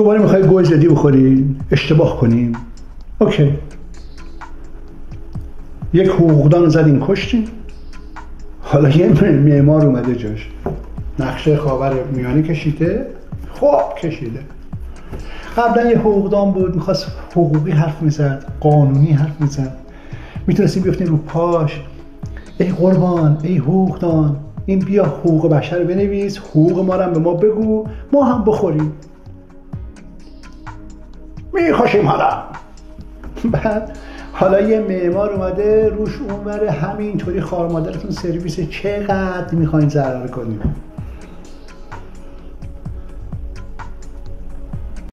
دوباره می‌خوای گوی زدی بخوری؟ اشتباه کنیم اوکی. یک حقوقدان زدیم کشتیم حالا یه معمار اومده جاش. نقشه خاور میانی کشیده. خوب کشیده. قبلا یه حقوقدان بود می‌خواست حقوقی حرف می‌زد قانونی حرف می‌زد. می‌تونستیم بیفتیم رو پاش. ای قربان ای حقوقدان این بیا حقوق بشر بنویس حقوق ما رو به ما بگو ما هم بخوریم. میخوشیم حالا بعد حالا یه معمار اومده روش اونور همینطوری خارمادرتون سرویس چقدر می‌خواین ضرر کنیم